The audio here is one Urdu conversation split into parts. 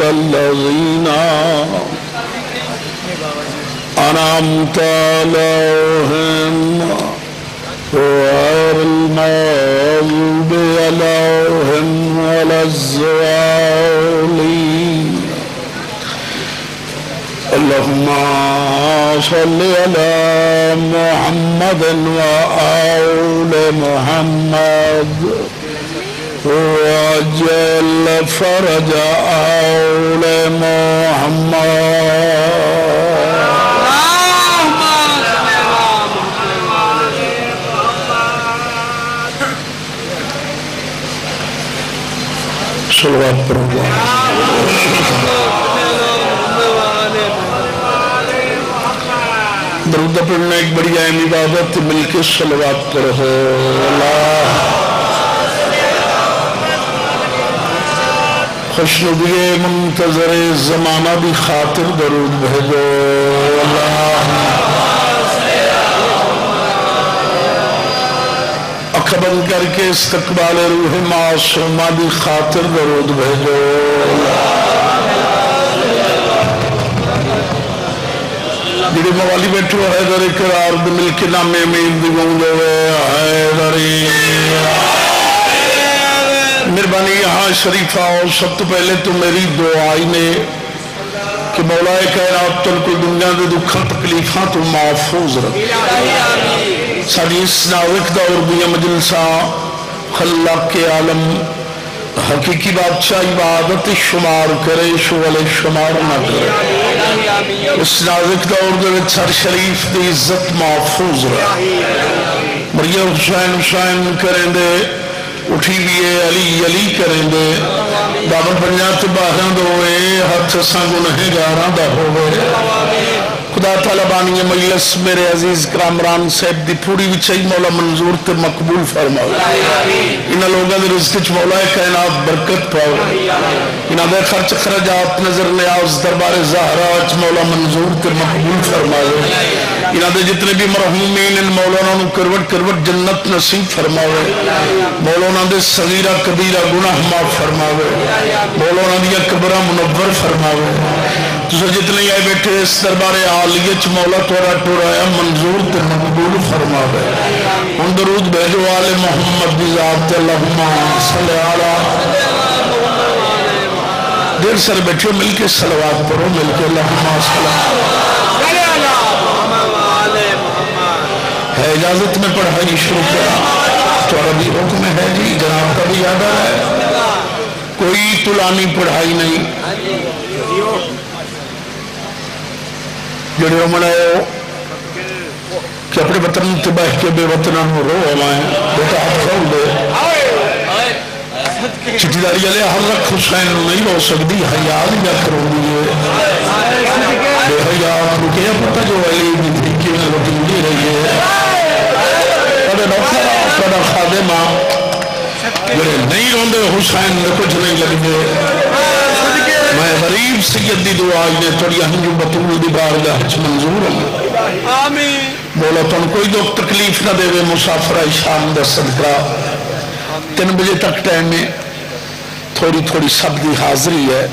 الذين أنعمت عليهم غير المغضوب عليهم ولا الضالين اللهم صل على محمد وآل محمد. وجل فرج آل محمد. صلوات پر اللہ. درود پڑھنا ایک بڑی اہم عبادت مل کے صلوات پڑھو اللہ خوش نبی منتظر زمانہ بھی خاطر درود بھیجو اللہ اکھ بند کر کے استقبال روح معصومہ بھی خاطر درود بھیجو جڑے موالی بیٹھو ہے در اقرار دے مل کے نامے امید دی گونج ہوئے ہے دری مہربانی یہاں شریف آؤ سب تو پہلے تو میری دعائی نے کہ مولا کائنات تن کو دنیا دے دکھا تکلیفاں تو محفوظ رکھ ساری اس ناوک دور بھی مجلسہ، خلاق کے عالم، حقیقی بادشاہ عبادت شمار کرے، شغل شمار نہ کرے۔ اس نازک دور دے چھر شریف دی عزت محفوظ رہے۔ مریم حسین حسین کریں دے۔ اٹھی بھی علی علی کریں دے بابا پنجاب باہر دوئے ہاتھ سنگ نہیں گاراں دا ہوئے۔ خدا تعالیٰ بانی مجلس میرے عزیز کرامران صاحب دی پوری وچائی مولا منظور تے مقبول فرماؤ۔ انہا لوگوں دے رزق چ مولا کائنات برکت پاؤ۔ انہا دے خرچ خرجات نظر نیاز دربار زہرا چ مولا منظور تے مقبول فرماؤ۔ انہا دے جتنے بھی مرحومین، ان مولانا نو کروٹ کروٹ جنت نصیب فرماؤ۔ مولانا دے صغیرہ کبیرہ گناہ معاف فرماؤ۔ مولانا دیا کبرہ منور فرماؤ۔ تو جتنے آئے بیٹھے اس دربار آلیت مولا تورا ٹورایا منظور تے مقبول فرما گئے ان درود بھیجو آل محمد دی ذات اللہم صلی اللہ دیر سر بیٹھو مل کے سلوات پڑھو، مل کے اللہم صلی اللہ ہے اجازت میں پڑھائی شروع کرا تو عربی حکم ہے جی جناب کا بھی یاد ہے۔ کوئی تلانی پڑھائی نہیں۔ جڑے امن آئے کہ اپنے وطن تباہ کے بے وطنان رو ہمائیں بیٹا آپ کھول دے چٹی داری علیہ ہر رکھ حسین نہیں ہو سکتی حیال یا کرو دیئے بے حیال رکے پتہ جو علی بھی تھی کہ میں روٹی دی رہی ہے کڑے نوکرہ کڑا خادمہ جڑے نہیں روندے حسین نے کچھ نہیں لگے میں غریب سید دی دعا نے توڑی ہنجو بطول دی بارگاہ چ منظور ہوں آمین۔ مولا تن کوئی دکھ تکلیف نہ دے مسافرہ شام دا صدقہ۔ تین بجے تک ٹائم میں تھوڑی تھوڑی سب دی حاضری ہے۔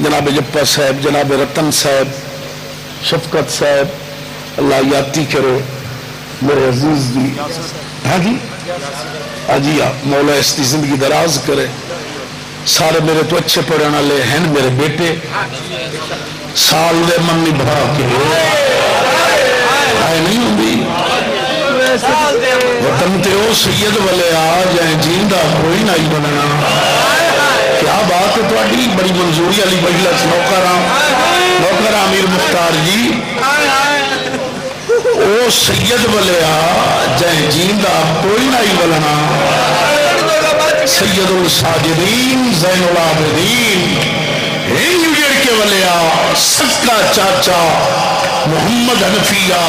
جناب جپا صاحب جناب رتن صاحب شفقت صاحب اللہ یاتی کرو۔ میرے عزیز دی ہاں جی؟ آجی مولا اس دی زندگی دراز کرے۔ سارے میرے تو اچھے پڑھنے والے ہیں میرے بیٹے۔ سال دے من نہیں بھرا کے۔ آئے نہیں ہوں گی۔ وطن تے او سید والے آ جائیں جیندہ کوئی نہیں بننا۔ کیا بات ہے تھوڑی بڑی منظوری علی مجلس نوکرام نوکر امیر مختار جی۔ او سید والے آ جائیں جیندہ کوئی نہیں بننا۔ سید الساجدین زین العابدین۔ ہندو کے ولیا سب کا چاچا محمد حنفیہ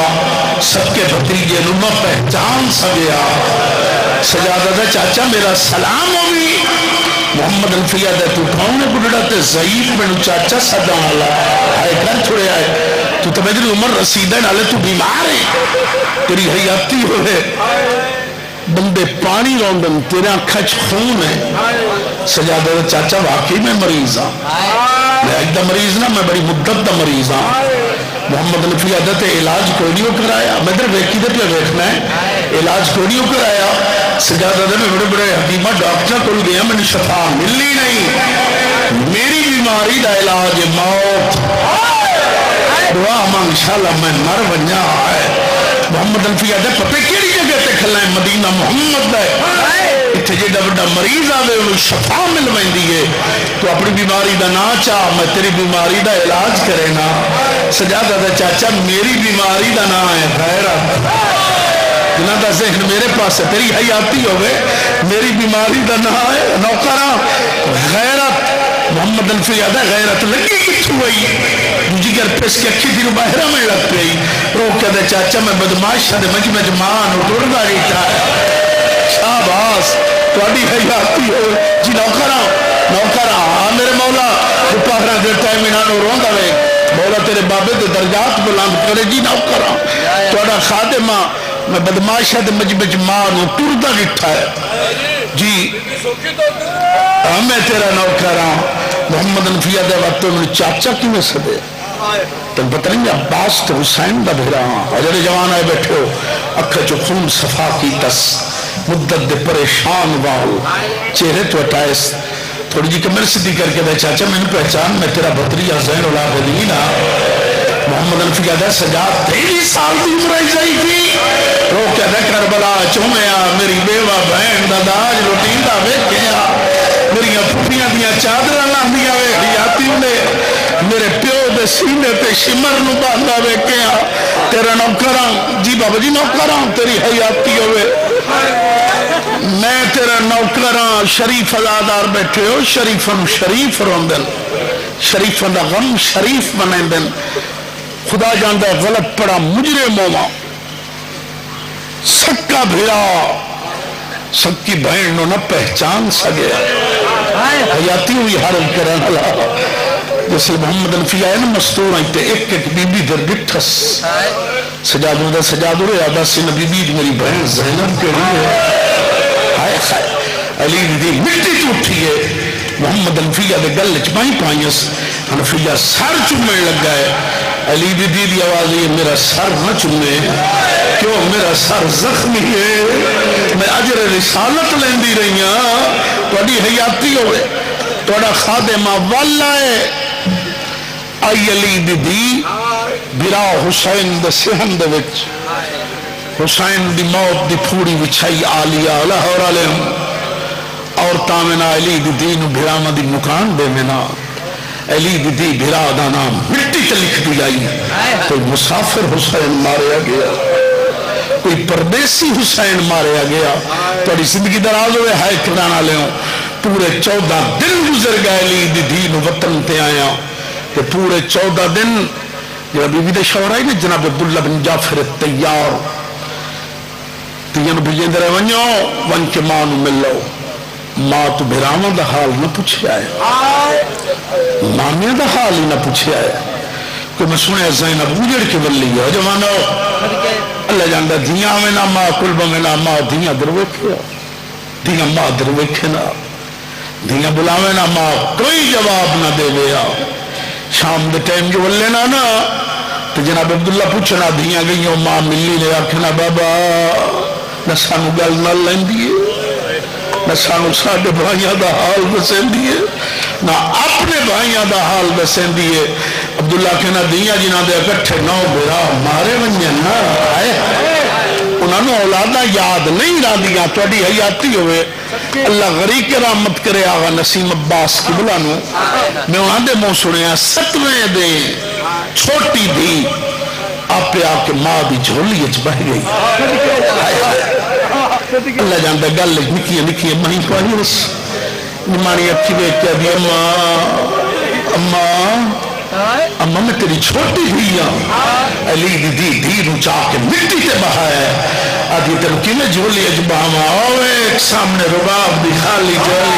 سب کے بھتیجے نما پہچان سگیا سجادہ دا چاچا میرا سلام ہوئی محمد حنفیہ دے تو کھاؤں نے بڑھڑا تے ضعیف میں نو چاچا صدا اللہ آئے گھر چھوڑے آئے۔ تو تمہیں دل عمر رسیدہ نالے تو بیمار ہے۔ تیری حیاتی ہوئے۔ بندے پانی روندن تیرے کھچ خون ہے۔ سجادہ چاچا واقعی میں مریض ہاں۔ میں ایک دا مریض نہ میں بڑی مدت دا مریض ہاں۔ محمد نفی عدت علاج کوئی نہیں کرایا۔ میں در ویکی دے پہ ویکھنا ہے۔ علاج کوئی نہیں کرایا۔ سجادہ دے میں بڑے بڑے حکیمہ ڈاکٹر کل گیا میں نے شفا ملی نہیں۔ میری بیماری دا علاج موت۔ دعا مانگ انشاءاللہ میں مر ونجا ہے محمد نفی عدت پتہ کیڑی جگہ تے کھلا ہے؟ مدینہ محمد دا ہے۔ اتنے جیڈا بڑا مریض آوے، انہوں شفا مل ویندی ہے۔ تو اپنی بیماری دا نا چاہ میں تیری بیماری دا علاج کرے نا۔ سجادہ دا چاچا، میری بیماری دا نا ہے۔ غیرت جنہ دا ذہن میرے پاس ہے، تیری حیاتی ہوئے میری بیماری دا نا ہے نوکرہ غیرت محمد الفی یاد ہے غیرت لگی کتھو ہوئی جگر پیس کے اکھی تیرو باہرہ میں لگ پئی۔ رو کہتے چاچا، میں بدماش ہے مجھ مجمان اٹھوڑ گا ریتا ہے شاباس تھوڑی حیاتی ہو جی نوکرہ نوکرہ ہاں میرے مولا دوپہرہ دیر ٹائم انہوں روندا وے۔ مولا، تیرے بابے دے درجات بلند کرے۔ جی نوکرہ تھوڑا خادمہ، میں بدماش ہے مجھ مجھ ماں نو ٹردہ ہے۔ جی۔ ہمیں تیرا نوکر نوکرہ محمد انفیہ دے وقت میں چاچا کی میں سدے؟ تک بتائیں گے عباس تو حسین دا بھیرا ہاں۔ حضر جوان آئے بیٹھے ہو اکھا جو خون صفا کی تس مدت دے پریشان واؤ چہرے تو اٹھائیس تھوڑی جی کمر صدی کر کے دے، چاچا میں نے پہچان، میں تیرا بطری زین اولاد دینا محمد الفی کہتا ہے سجاد تیری سال دی عمر آئی جائی تھی رو کہتا ہے کربلا، چومیا، میری بیوہ بہن داداج روٹین دا ویکھیا۔ میری پھوپیاں دیا چادر اللہ دیا ویکھی انہیں میرے پیو دے سینے تے شمر نو باندھا ویکھیا۔ تیرا نوکراں جی بابا جی نوکراں تیری حیاتی ہوئے۔ میں تیرا نوکراں شریف ازادار بیٹھے ہو شریفن شریف روندن شریفن دا غم شریف بنیندن خدا جاندہ غلط پڑا مجرے موما سکا بھیڑا۔ سکی بہن نو نہ پہچان سگیا حیاتی ہوئی حرم کرن اللہ جیسے محمد الفی آئے نا مستور آئیتے ایک ایک بی بی در گٹھس سجادوں دا سجادوں رہے آدھا سی نبی بی میری بہن زینب کے لیے۔ ہائے خائے علی دی مٹی تو اٹھی ہے۔ محمد الفیہ دے گل چمائی پائیس انفیہ سر چمیں لگ گئے علی دی دی آواز یہ میرا سر نہ چمے کیوں میرا سر زخمی ہے؟ میں عجر رسالت لیندی رہی ہاں۔ تو اڈی حیاتی ہوئے۔ تو اڈا خادمہ والا ہے۔ آئی علی دی دی برا حسین دا سہن دا وچ۔ حسین دی موت دی پھوڑی وچھائی آلیا اللہ اور علیہم اور تامنا علی دی دی نو بھرامہ دی مکان دے منا علی دی بھرا دا نام مٹی تے لکھ دی آئی۔ کوئی مسافر حسین ماریا گیا۔ کوئی پردیسی حسین ماریا گیا توڑی زندگی دراز ہوئے ہائے کرانا لے ہوں پورے چودہ دن گزر گئے علی دی دی نو وطن تے آیا کہ پورے چودہ دن جب بی بی دے شور آئی نا جناب عبداللہ بن جعفر تیار تین بجیں درے ونیو ون کے ماں نو مل لو۔ ماں تو بھرامہ دا حال نہ پوچھے آئے۔ مامی دا حال ہی نہ پوچھے آئے۔ کہ میں سنے زینب اجڑ کے بلی ہے۔ جوانو اللہ جاندہ دیا میں نا ماں قلب میں نا ماں۔ دیا دروکھے دیا ماں دروکھے نا۔ دیا بلاوے نا ماں۔ کوئی جواب نہ دے گیا شام دے ٹائم جو بلے نا نا، تو جناب عبداللہ پوچھنا دیا گئی ہوں ماں ملی نے آکھنا بابا، نہ سانو گل نہ لین دیئے نہ سانو ساڑھے بھائیاں دا حال بسین دیئے نہ اپنے بھائیاں دا حال بسین دیئے عبداللہ کہنا دیا جنہ دے اکٹھے نو بیرا مارے ونجن نا۔ آئے۔ انہوں نے اولادہ یاد نہیں را دیا تو اڈی حیاتی ہوئے۔ اللہ غریق کے رحمت کرے آغا نسیم عباس کی بلانو میں انہوں دے مو سنے ہیں ستویں دے چھوٹی دی آپ پہ آپ کے ماں دی جھولی اچ بہ گئی۔ اللہ جانتا گل نکی نکی مہی کو آئی رس نمانی اکھی بے کیا دی اماں اماں اماں میں تیری چھوٹی ہوئی ہوں علی دی دی دی رو چاہ کے مٹی تے بہا ہے آدھی تر کی میں جھولی اجباما اوے ایک سامنے رباب دی خالی جھولی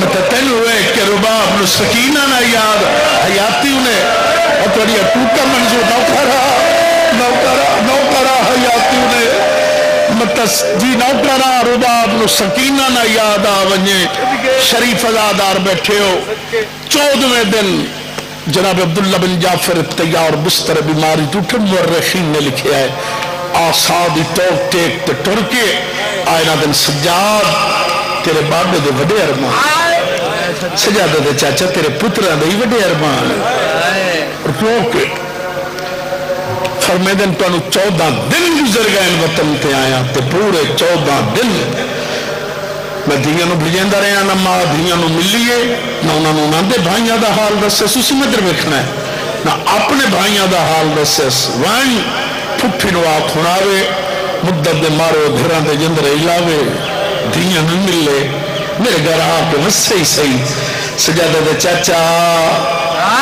مطلب تین ہوئے کہ رباب نو سکینہ نہ یاد حیاتی انہیں اور توڑی ٹوکا منظور نو کرا نو کرا نو کرا حیاتی انہیں مطلب جی نوکرا رباب نو سکینہ نہ یاد آ ونجے شریف ازادار بیٹھے ہو۔ چودویں دن جناب عبداللہ بن جعفر تیار بستر بیماری ٹوٹے مورخین نے لکھیا ہے۔ آسادی توک ٹیک تے ٹرکے آئینہ دن سجاد، تیرے بابے دے وڈے ارمان۔ سجادہ دے چاچا تیرے پترہ دے وڈے ارمان۔ اور روکے فرمے دن تو انہوں چودہ دن گزر گئے ان وطن تے آیا تے پورے چودہ دن میں دھیاں نو دا رہے ہیں نما دھیاں نو ملیے نہ انہوں نے ناندے بھائیاں دا حال دسے۔ سوسی مدر بکھنا ہے۔ نہ اپنے بھائیاں دا حال دسے وائن پھٹی نو آکھ ہناوے مدد دے مارو گھران دے جندر علاوے دھیاں نو ملے۔ میرے گھر آکے مسے ہی صحیح سجادہ دے چاچا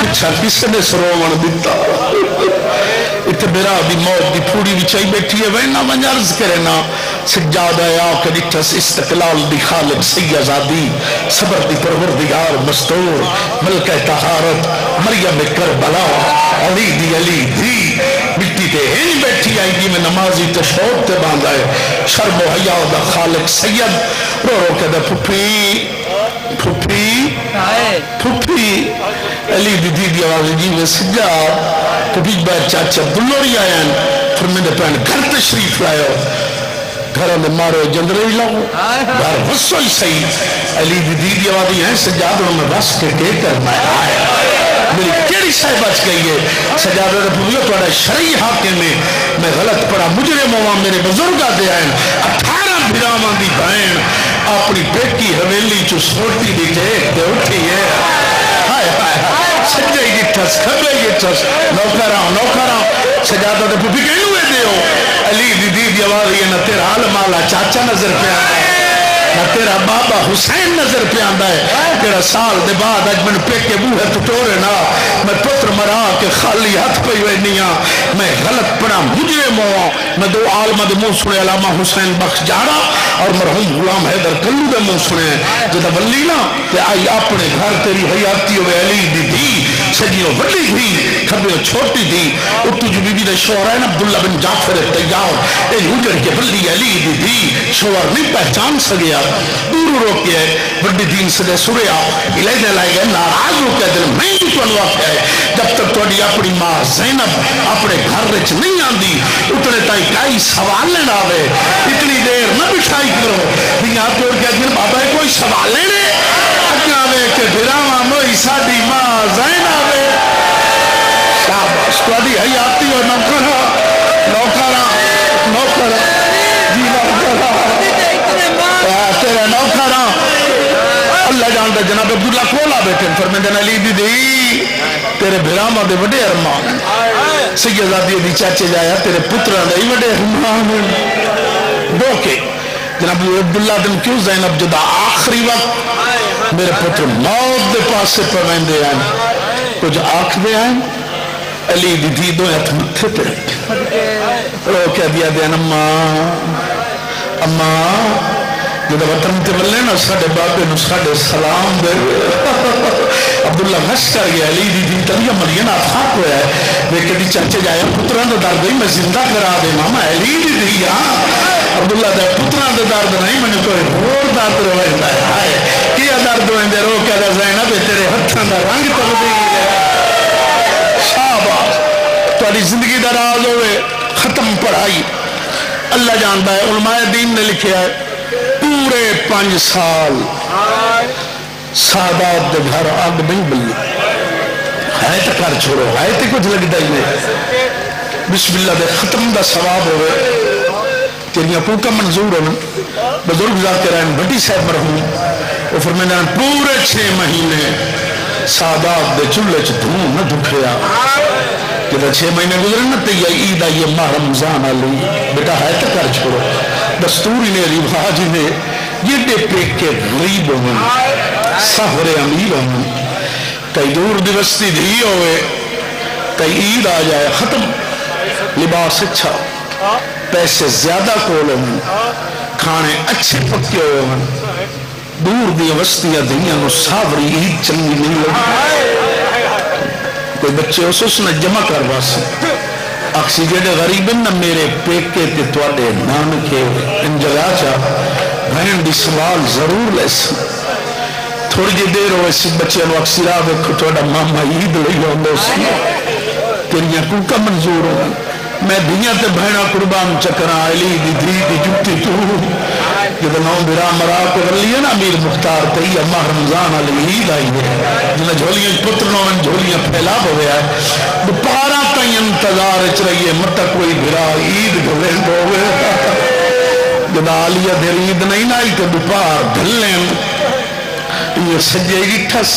پچھا کس نے سروان دیتا اتنے میرا دی موت دی پھوڑی بھی چاہی بیٹھی ہے وینا من عرض کرے نا سجادہ یا کہ نٹھس استقلال دی خالق سیزادی صبر دی پروردگار مستور ملکہ تحارت مریم کربلا علی دی علی دی۔ مٹی تے ہی بیٹھی آئی گی میں نمازی تشہور تے باندھا ہے۔ شرم و حیاء دا خالق سید۔ رو رو کے دے پھپی پھپی پھپی علی دی دی آواز جی میں سجاد تو بار چاچا بلوری آیا پھر میں نے پہن گھر تشریف لائے گھر میں مارو جندرے لاؤ گھر غصو ہی صحیح علی دی دی دی آوازی ہیں سجادوں میں بس کے کے کر میں آیا میری کیڑی صاحب بچ گئی ہے سجادہ دے پولیو تو اڑا شرعی حاکم میں میں غلط پڑا مجرے موہاں میرے بزرگا دے آئیں اٹھارہ بھیرامان دی بہن اپنی بیٹی حویلی چو سوٹی دی ٹیک دے اٹھی ہے ہائے ہائے ہائے سجے گٹھس کھبے گٹھس نوکراں نوکراں سجادہ دے پھپی کہیں ہوئے دے ہو علی دی دی دی آواز یہ نہ تیرا حال مالا چاچا نظر پہ آتا تیرا بابا حسین نظر پہ آتا ہے. تیرا سال دے بعد اج من پہ کے بوہے ٹوٹورے نا میں پتر مرا کے خالی ہاتھ پہ ہوئے نیا میں غلط پڑا مجھے موا میں دو عالمہ دے منہ سنے علامہ حسین بخش جارا اور مرحوم غلام حیدر کلو دے منہ سنے جدا ولی نا، تے آئی اپنے گھر تیری حیاتی ہوئے علی دی دی سجیوں وڈی تھی کھبیوں چھوٹی تھی اتو جو بی بی دے شوہر ہے نا عبداللہ بن جعفر تیار، اے نوجر کے ولی علی دی دی شوہر نہیں پہچان سگیا۔ دور رو ہے بڑی دین سے دے سوریا الہی دے لائے گئے، ناراض ہو کے دل میں بھی تو انواق ہے۔ جب تک تو اپنی ماں زینب اپنے گھر رچ نہیں دیر کھولا علی دی دی تیرے بھراما دے وڈے ارمان سیدادی دی چاچے جایا تیرے پترہ دے وڈے ارمان دو جناب عبداللہ دن کیوں زینب جدا آخری وقت میرے پتر موت دے پاس سے پروین دے آئیں کچھ آنکھ دے آئیں علی دی دی دو ہاتھ متھے پہ رو کہہ دیا دیا نما اما جب وطن تے ملے نا ساڑے بابے نو ساڑے سلام دے عبداللہ مش کر گیا، علی دی دی تبھی مرینا فاق ہویا ہے۔ وہ کہتی چچے جایا پتران دے درد میں زندہ کرا دے، ماما، علی دی دی ہاں عبداللہ دے پتران دے درد نہیں، میں نے کوئی اور درد روئے ہے۔ کیا درد ہوئے دے رو کہہ دے زینب تیرے ہتھان دا رنگ تبدیل ہے شاباش تاری زندگی ہوئے ختم پڑھائی۔ اللہ جانتا ہے، علماء دین نے لکھیا ہے، پورے پانچ سال۔ سادات دے گھر آگ نہیں بلی ہے تو کر چھوڑو ہے تو کچھ لگتا ہی نہیں بسم اللہ دے ختم دا ثواب ہوئے۔ تیریاں پوکا منظور ہونا بزرگ ذات کے رہن بڑی صاحب مرحوم، وہ فرمیدان پورے چھ مہینے سادات دے چلے چھ دھون نہ دکھیا جب چھ مہینے گزرے نا تو یہ عید آئی ماہ رمضان علی بیٹا ہے تو کر چھوڑو۔ دستوری نے، رواج نے، یہ دے پیک کے غریب ہوں سہر امیر ہوں کئی دور دیوستی دھی ہوئے کئی عید آ جائے ختم لباس اچھا پیسے زیادہ کول ہوں کھانے اچھے پکے ہوئے ہوں دور دی وستیاں دھیاں نو ساوری عید چنگی نہیں لگی کوئی بچے اس اس نے جمع کر باسی اکسی جڑے غریب نا میرے پیکے تے توڑے نانکے ان جگہ چا بہن دی سوال ضرور لیس تھوڑی جی دیر ہو اسی بچے نو اکسی راہ دیکھو توڑا ماما عید لئی ہوندو سی تیریاں کوکا منظور ہو میں دنیا تے بہنا قربان چکرا علی دی دی دی جتی تو جب نو میرا مرا کو رلی ہے نا امیر مختار تئی امہ رمضان علی عید آئی ہے جنہیں جھولیاں پتر نو ان جھولیاں پھیلا ہوئے ہے دوپارا تئی انتظار اچ رہی ہے مت کوئی بھرا عید گھوے ہوئے جب آلیہ دیر عید نہیں نائی تو دوپار دھلیں یہ سجے ڈٹھس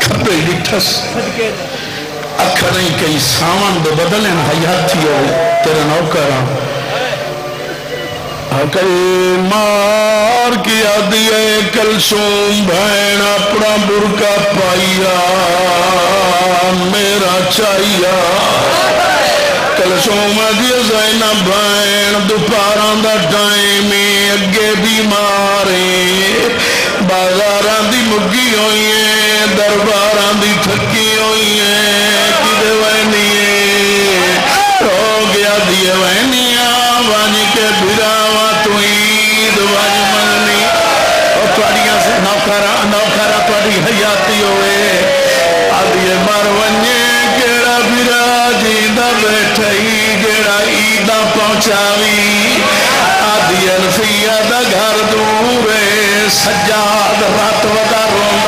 کھپے ڈٹھس اکھر نہیں کئی سامان دے بدلیں حیاتی ہوئے تیرے نوکرہ کئی مار کیا دیئے کلسوم بہن اپنا برکا پائیا میرا چاہیا کلسوم دیئے زینہ بہن دوپاران دا ٹائمی اگے بیمارے بازاران دی مگی ہوئی ہیں درباران دی تھکی ہوئی ہیں کدے وینی رو گیا دیئے وینیاں وانی کے بھراوا تو عید وانی مننی اور توڑیاں سے نوکرہ نوکرہ توڑی حیاتی ہوئے آدھیے مرونے گیڑا بھرا جیدہ بیٹھائی گیڑا عیدہ پہنچاوی سجاد رات ودا روندا